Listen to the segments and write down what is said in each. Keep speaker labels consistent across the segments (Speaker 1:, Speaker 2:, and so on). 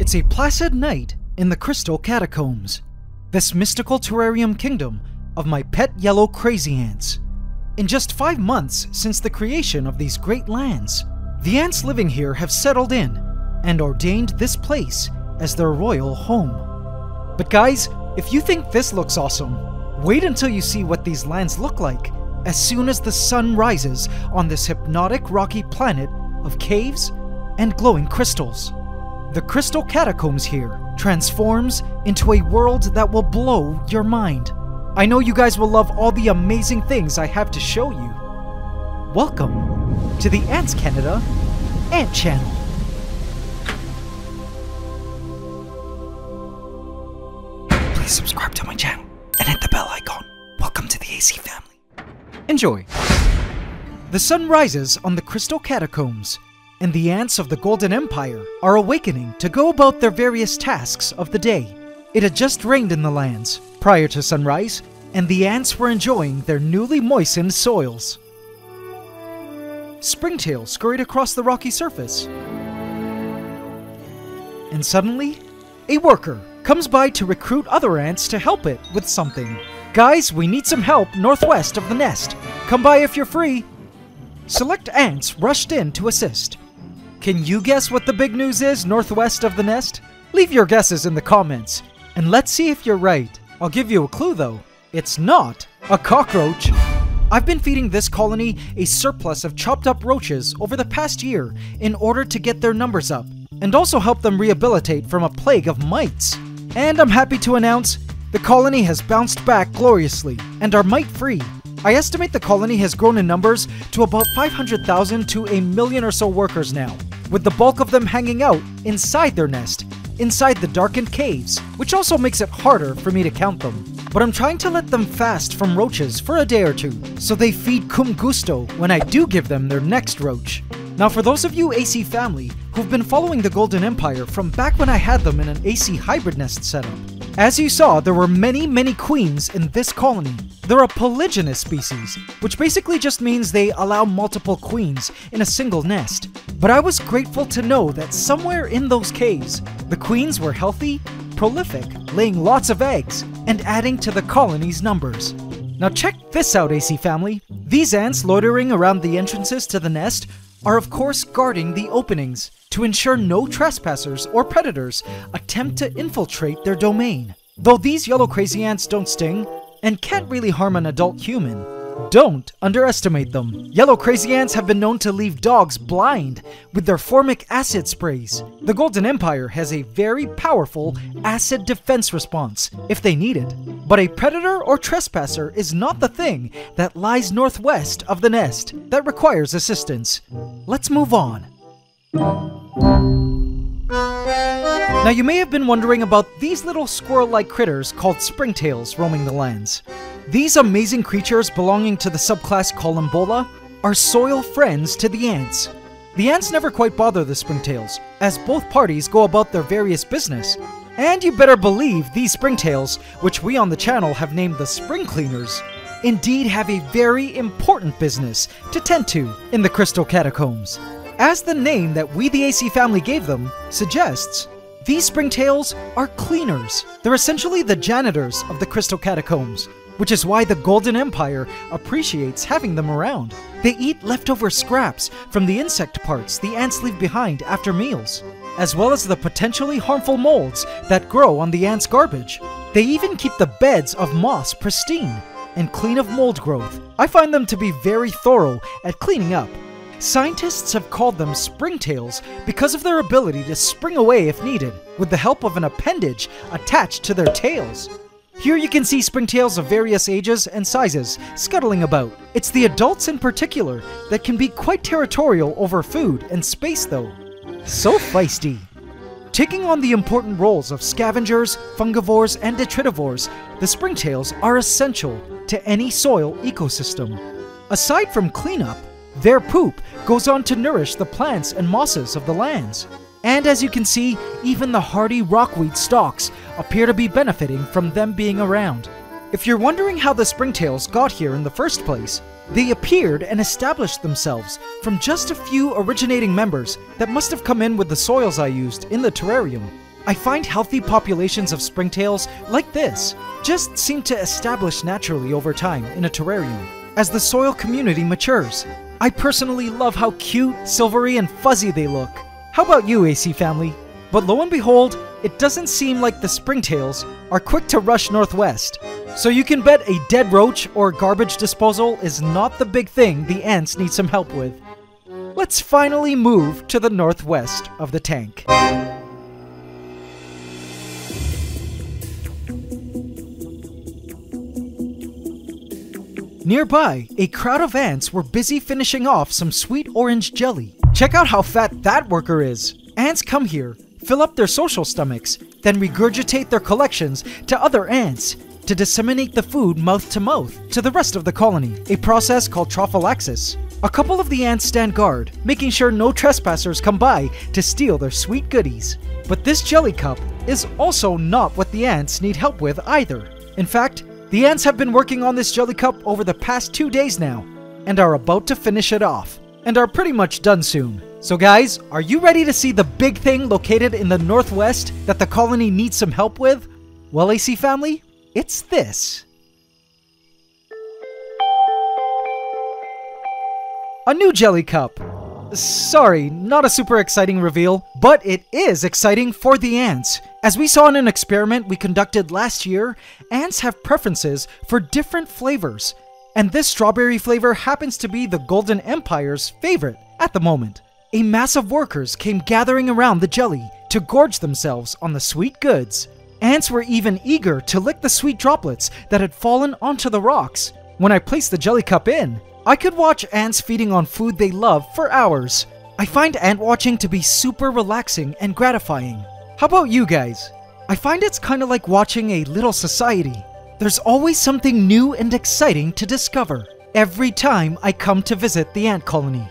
Speaker 1: It's a placid night in the Crystal Catacombs, this mystical terrarium kingdom of my pet yellow crazy ants. In just five months since the creation of these great lands, the ants living here have settled in and ordained this place as their royal home. But guys, if you think this looks awesome, wait until you see what these lands look like as soon as the sun rises on this hypnotic rocky planet of caves and glowing crystals. The Crystal Catacombs here transforms into a world that will blow your mind. I know you guys will love all the amazing things I have to show you. Welcome to the Ants Canada Ant Channel. Please subscribe to my channel and hit the bell icon. Welcome to the AC family. Enjoy. The sun rises on the Crystal Catacombs, and the ants of the Golden Empire are awakening to go about their various tasks of the day. It had just rained in the lands prior to sunrise, and the ants were enjoying their newly moistened soils. Springtail scurried across the rocky surface. And suddenly, a worker comes by to recruit other ants to help it with something. Guys, we need some help northwest of the nest. Come by if you're free. Select ants rushed in to assist. Can you guess what the big news is northwest of the nest? Leave your guesses in the comments, and let's see if you're right. I'll give you a clue though. It's not a cockroach. I've been feeding this colony a surplus of chopped up roaches over the past year in order to get their numbers up, and also help them rehabilitate from a plague of mites. And I'm happy to announce the colony has bounced back gloriously and are mite free. I estimate the colony has grown in numbers to about 500,000 to a million or so workers now, with the bulk of them hanging out inside their nest, inside the darkened caves, which also makes it harder for me to count them. But I'm trying to let them fast from roaches for a day or two, so they feed cum gusto when I do give them their next roach. Now for those of you AC family who've been following the Golden Empire from back when I had them in an AC hybrid nest setup, as you saw, there were many, many queens in this colony. They're a polygynous species, which basically just means they allow multiple queens in a single nest. But I was grateful to know that somewhere in those caves, the queens were healthy, prolific, laying lots of eggs, and adding to the colony's numbers. Now check this out, AC family. These ants loitering around the entrances to the nest are of course guarding the openings to ensure no trespassers or predators attempt to infiltrate their domain. Though these yellow crazy ants don't sting and can't really harm an adult human, don't underestimate them. Yellow crazy ants have been known to leave dogs blind with their formic acid sprays. The Golden Empire has a very powerful acid defense response if they need it. But a predator or trespasser is not the thing that lies northwest of the nest that requires assistance. Let's move on. Now you may have been wondering about these little squirrel-like critters called springtails roaming the lands. These amazing creatures belonging to the subclass Collembola are soil friends to the ants. The ants never quite bother the springtails, as both parties go about their various business. And you better believe these springtails, which we on the channel have named the spring cleaners, indeed have a very important business to tend to in the Crystal Catacombs. As the name that we the AC family gave them suggests, these springtails are cleaners. They're essentially the janitors of the Crystal Catacombs, which is why the Golden Empire appreciates having them around. They eat leftover scraps from the insect parts the ants leave behind after meals, as well as the potentially harmful molds that grow on the ants' garbage. They even keep the beds of moss pristine and clean of mold growth. I find them to be very thorough at cleaning up. Scientists have called them springtails because of their ability to spring away if needed, with the help of an appendage attached to their tails. Here you can see springtails of various ages and sizes scuttling about. It's the adults in particular that can be quite territorial over food and space though. So feisty. Taking on the important roles of scavengers, fungivores, and detritivores, the springtails are essential to any soil ecosystem. Aside from cleanup, their poop goes on to nourish the plants and mosses of the lands. And as you can see, even the hardy rockweed stalks appear to be benefiting from them being around. If you're wondering how the springtails got here in the first place, they appeared and established themselves from just a few originating members that must have come in with the soils I used in the terrarium. I find healthy populations of springtails like this just seem to establish naturally over time in a terrarium as the soil community matures. I personally love how cute, silvery, and fuzzy they look. How about you, AC family? But lo and behold, it doesn't seem like the springtails are quick to rush northwest. So you can bet a dead roach or garbage disposal is not the big thing the ants need some help with. Let's finally move to the northwest of the tank. Nearby, a crowd of ants were busy finishing off some sweet orange jelly. Check out how fat that worker is. Ants come here, fill up their social stomachs, then regurgitate their collections to other ants to disseminate the food mouth to mouth to the rest of the colony, a process called trophallaxis. A couple of the ants stand guard, making sure no trespassers come by to steal their sweet goodies. But this jelly cup is also not what the ants need help with either. In fact, the ants have been working on this jelly cup over the past two days now, and are about to finish it off, and are pretty much done soon. So guys, are you ready to see the big thing located in the northwest that the colony needs some help with? Well, AC family, it's this. A new jelly cup. Sorry, not a super exciting reveal, but it is exciting for the ants. As we saw in an experiment we conducted last year, ants have preferences for different flavors, and this strawberry flavor happens to be the Golden Empire's favorite at the moment. A mass of workers came gathering around the jelly to gorge themselves on the sweet goods. Ants were even eager to lick the sweet droplets that had fallen onto the rocks. When I placed the jelly cup in, I could watch ants feeding on food they love for hours. I find ant watching to be super relaxing and gratifying. How about you guys? I find it's kind of like watching a little society. There's always something new and exciting to discover every time I come to visit the ant colony.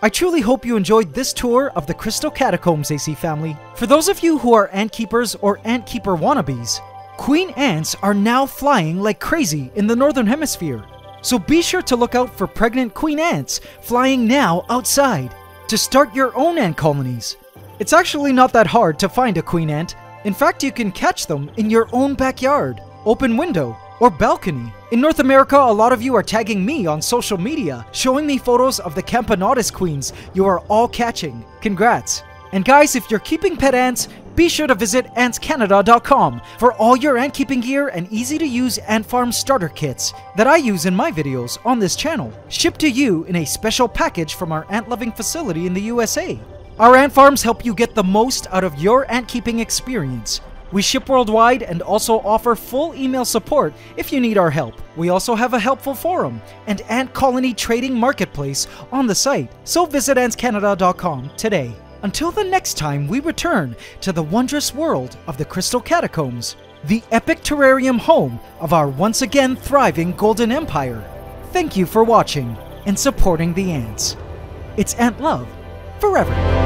Speaker 1: I truly hope you enjoyed this tour of the Crystal Catacombs AC family. For those of you who are ant keepers or ant keeper wannabes, queen ants are now flying like crazy in the northern hemisphere. So be sure to look out for pregnant queen ants flying now outside to start your own ant colonies. It's actually not that hard to find a queen ant. In fact, you can catch them in your own backyard, open window, or balcony. In North America, a lot of you are tagging me on social media, showing me photos of the Camponotus queens you are all catching. Congrats! And guys, if you're keeping pet ants, be sure to visit antscanada.com for all your ant keeping gear and easy to use ant farm starter kits that I use in my videos on this channel, shipped to you in a special package from our ant loving facility in the USA. Our ant farms help you get the most out of your ant keeping experience. We ship worldwide and also offer full email support if you need our help. We also have a helpful forum and ant colony trading marketplace on the site, so visit antscanada.com today. Until the next time we return to the wondrous world of the Crystal Catacombs, the epic terrarium home of our once again thriving Golden Empire. Thank you for watching and supporting the ants. It's Ant Love forever.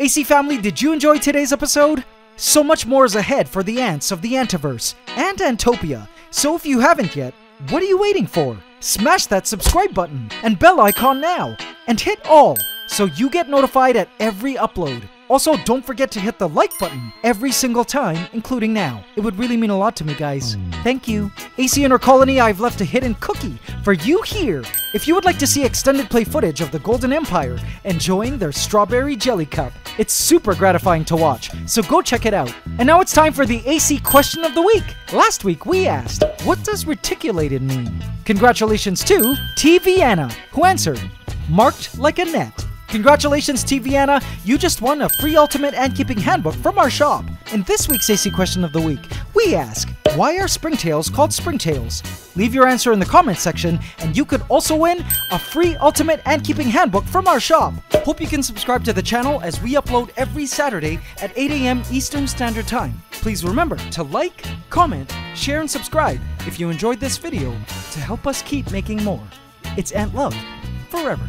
Speaker 1: AC family, did you enjoy today's episode? So much more is ahead for the ants of the Antiverse and Antopia, so if you haven't yet, what are you waiting for? Smash that subscribe button and bell icon now, and hit all so you get notified at every upload. Also, don't forget to hit the like button every single time, including now. It would really mean a lot to me, guys. Thank you. AC Inner Colony, I've left a hidden cookie for you here. If you would like to see extended play footage of the Golden Empire enjoying their strawberry jelly cup, it's super gratifying to watch, so go check it out. And now it's time for the AC question of the week. Last week we asked, what does reticulated mean? Congratulations to T. Vienna, who answered, marked like a net. Congratulations, T. Vienna! You just won a free Ultimate Ant Keeping Handbook from our shop. In this week's AC Question of the Week, we ask, why are springtails called springtails? Leave your answer in the comment section, and you could also win a free Ultimate Ant Keeping Handbook from our shop. Hope you can subscribe to the channel as we upload every Saturday at 8 a.m. Eastern Standard Time. Please remember to like, comment, share, and subscribe if you enjoyed this video to help us keep making more. It's Ant Love forever.